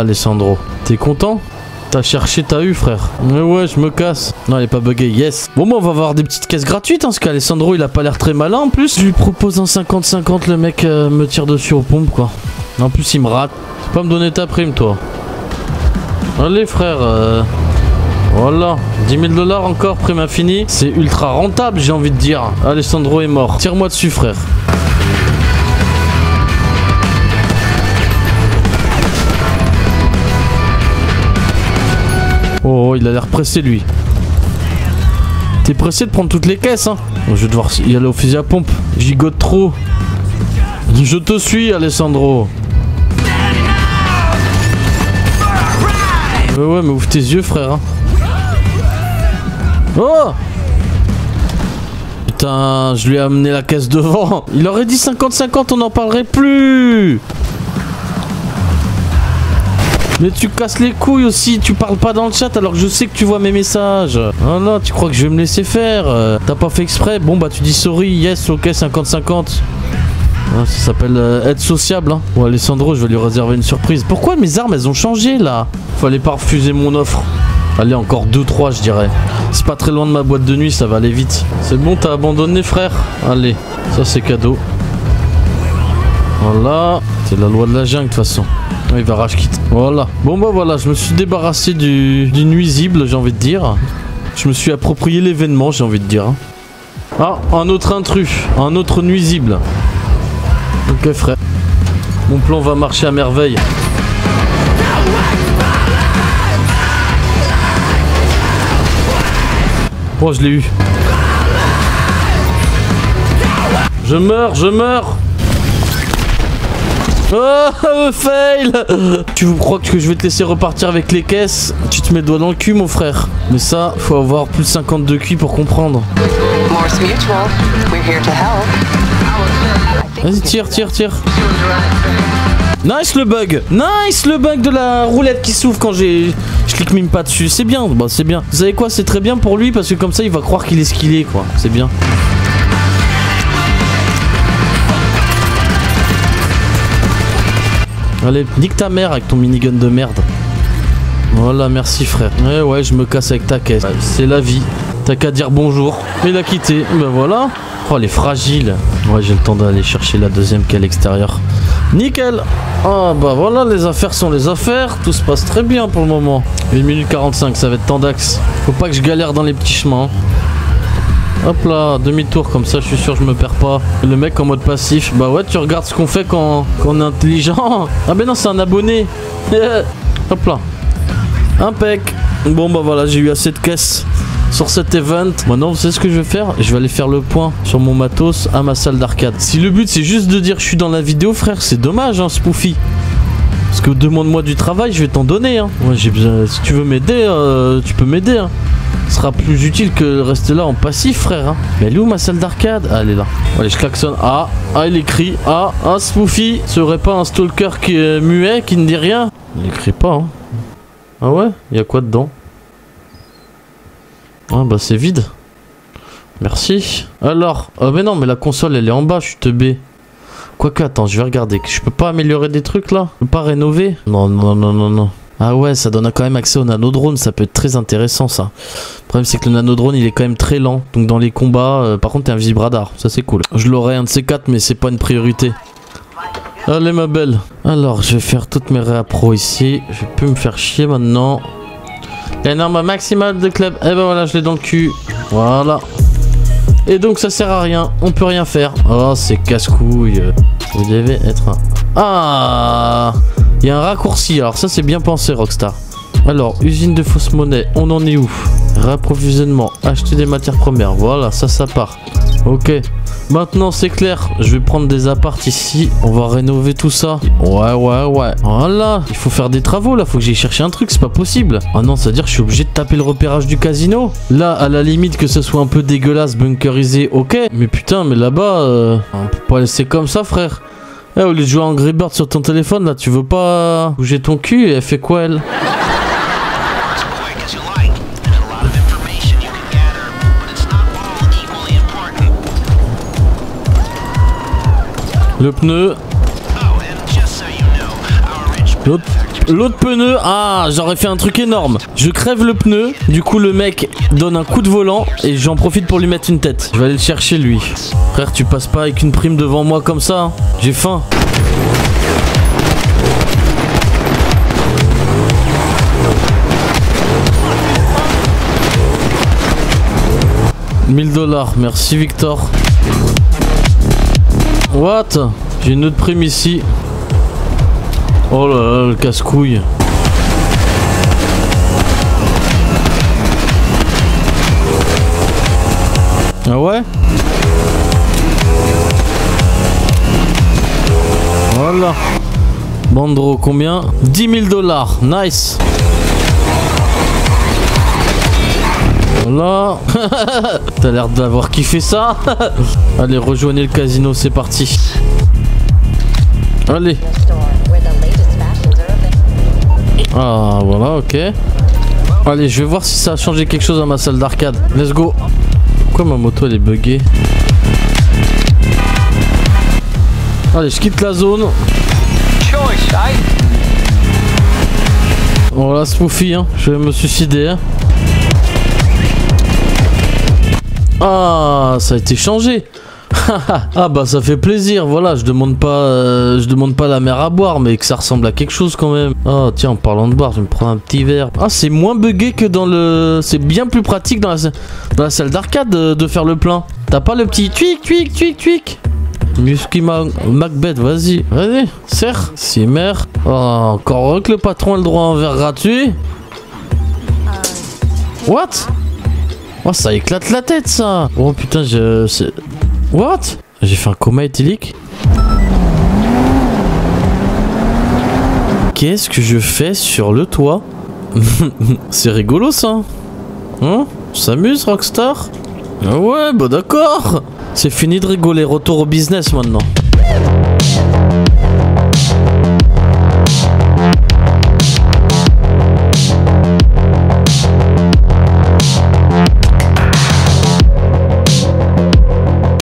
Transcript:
Alessandro. T'es content? T'as cherché, t'as eu, frère. Mais ouais, je me casse. Non, elle est pas buggée, yes. Bon, moi, on va avoir des petites caisses gratuites, hein, parce qu'Alessandro, il a pas l'air très malin en plus. Je lui propose un 50-50, le mec euh, me tire dessus aux pompes, quoi. En plus, il me rate. Tu peux pas me donner ta prime, toi. Allez, frère. euh, Voilà, 10 000 dollars encore, prime infinie. C'est ultra rentable, j'ai envie de dire. Alessandro est mort. Tire-moi dessus, frère. Oh, il a l'air pressé, lui. T'es pressé de prendre toutes les caisses, hein Je vais devoir y aller au fusil à pompe. Gigote trop. Je te suis, Alessandro. Ouais, ouais, mais ouvre tes yeux, frère. hein. Oh Putain, je lui ai amené la caisse devant. Il aurait dit 50-50, on n'en parlerait plus. Mais tu casses les couilles aussi, tu parles pas dans le chat alors que je sais que tu vois mes messages. Oh là, tu crois que je vais me laisser faire euh, T'as pas fait exprès Bon bah tu dis sorry, yes, ok, 50-50. Ah, ça s'appelle euh, être sociable. Hein. Bon, Alessandro, je vais lui réserver une surprise. Pourquoi mes armes, elles ont changé là? Fallait pas refuser mon offre. Allez, encore 2-3, je dirais. C'est pas très loin de ma boîte de nuit, ça va aller vite. C'est bon, t'as abandonné, frère? Allez, ça c'est cadeau. Voilà, c'est la loi de la jungle de toute façon. Il va rage quitte. Voilà. Bon bah voilà, je me suis débarrassé du, du nuisible, j'ai envie de dire. Je me suis approprié l'événement, j'ai envie de dire. Ah, un autre intrus, un autre nuisible. Ok frère. Mon plan va marcher à merveille. Oh, je l'ai eu. Je meurs, je meurs. Oh, fail Tu vous crois que je vais te laisser repartir avec les caisses? Tu te mets le doigt dans le cul, mon frère. Mais ça, faut avoir plus de 52 QI pour comprendre. Vas-y, tire, tire, tire. Nice le bug Nice le bug de la roulette qui s'ouvre quand j'ai... Je clique même pas dessus. C'est bien, bah c'est bien. Vous savez quoi? C'est très bien pour lui parce que comme ça il va croire qu'il est ce qu'il est quoi. C'est bien. Allez, nique ta mère avec ton minigun de merde. Voilà, merci frère. Ouais, ouais, je me casse avec ta caisse. C'est la vie. T'as qu'à dire bonjour. Il a quitté. Ben voilà. Oh, elle est fragile. Ouais, j'ai le temps d'aller chercher la deuxième qui est à l'extérieur. Nickel. Ah, bah voilà, les affaires sont les affaires. Tout se passe très bien pour le moment. 1 minute 45, ça va être temps d'axe. Faut pas que je galère dans les petits chemins. Hop là, demi-tour comme ça, je suis sûr que je me perds pas. Le mec en mode passif, bah ouais, tu regardes ce qu'on fait quand, quand on est intelligent. Ah ben non, c'est un abonné. Hop là. Impec. Bon bah voilà, j'ai eu assez de caisses sur cet event. Maintenant, vous savez ce que je vais faire? Je vais aller faire le point sur mon matos à ma salle d'arcade. Si le but c'est juste de dire je suis dans la vidéo, frère, c'est dommage, hein, Spoofy. Parce que demande-moi du travail, je vais t'en donner. Hein. Ouais, j'ai besoin. Si tu veux m'aider, euh, tu peux m'aider. Hein. Sera plus utile que rester là en passif, frère. hein. Mais elle est où ma salle d'arcade? Ah, elle est là. Allez, je klaxonne. Ah, ah, il écrit. Ah, un Spoofy. Serait pas un stalker qui est muet, qui ne dit rien? Il écrit pas, hein. Ah ouais? Il y a quoi dedans? Ah, bah c'est vide. Merci. Alors, ah mais non, mais la console elle est en bas, je suis teubé. Quoique, attends, je vais regarder. Je peux pas améliorer des trucs là? Je peux pas rénover? Non, non, non, non, non. Ah ouais, ça donne quand même accès au nanodrone, ça peut être très intéressant ça. Le problème c'est que le nanodrone il est quand même très lent, donc dans les combats, euh, par contre t'es invisible radar, ça c'est cool. Je l'aurai un de ces quatre, mais c'est pas une priorité. Allez ma belle. Alors, je vais faire toutes mes réappros ici. Je vais plus me faire chier maintenant. La norme maximale de club. Et ben voilà, je l'ai dans le cul. Voilà. Et donc ça sert à rien, on peut rien faire. Oh, c'est casse-couille. Vous devez être un... Ah Il y a un raccourci, alors ça c'est bien pensé Rockstar. Alors, usine de fausse monnaie, on en est où? Réapprovisionnement, acheter des matières premières, voilà, ça ça part. Ok, maintenant c'est clair, je vais prendre des apparts ici, on va rénover tout ça. Ouais, ouais, ouais. Voilà, il faut faire des travaux là, faut que j'aille chercher un truc, c'est pas possible. Ah non, c'est à dire que je suis obligé de taper le repérage du casino. Là, à la limite que ce soit un peu dégueulasse, bunkerisé, ok. Mais putain, mais là-bas, euh, on peut pas laisser comme ça, frère. Eh, au lieu de jouer en Angry Bird sur ton téléphone, là, tu veux pas bouger ton cul et elle fait quoi, elle? Le pneu, l'autre L'autre pneu, ah, j'aurais fait un truc énorme. Je crève le pneu, du coup le mec donne un coup de volant et j'en profite pour lui mettre une tête. Je vais aller le chercher lui. Frère, tu passes pas avec une prime devant moi comme ça. J'ai faim. « 1000 dollars, merci Victor. What? J'ai une autre prime ici. Oh là là, le casse-couille. Ah ouais Voilà. Bandro, combien 10 000 dollars. Nice. Voilà. T'as l'air d'avoir kiffé ça. Allez, rejoignez le casino, c'est parti. Allez. Ah, voilà, ok. Allez, je vais voir si ça a changé quelque chose dans ma salle d'arcade. Let's go. Pourquoi ma moto elle est buggée Allez, je quitte la zone. Choice, eh? Voilà, Spoofy, hein. je vais me suicider. hein. Ah, ça a été changé. Ah bah ça fait plaisir, voilà, je demande pas euh, je demande pas la mer à boire mais que ça ressemble à quelque chose quand même. Ah tiens, en parlant de boire, je vais me prendre un petit verre. Ah, c'est moins buggé que dans le c'est bien plus pratique dans la, sa- dans la salle d'arcade de, de faire le plein. T'as pas le petit tweak tweak tweak tweak? Musky Ma- Macbeth, vas-y, vas-y, serre, Simmer. Oh, encore heureux que le patron a le droit à un verre gratuit. What? Oh, ça éclate la tête, ça Oh putain, je... What? J'ai fait un coma éthylique. Qu'est-ce que je fais sur le toit? C'est rigolo, ça. Hein? S'amuse, Rockstar? Ah ouais, bah d'accord. C'est fini de rigoler, retour au business, maintenant.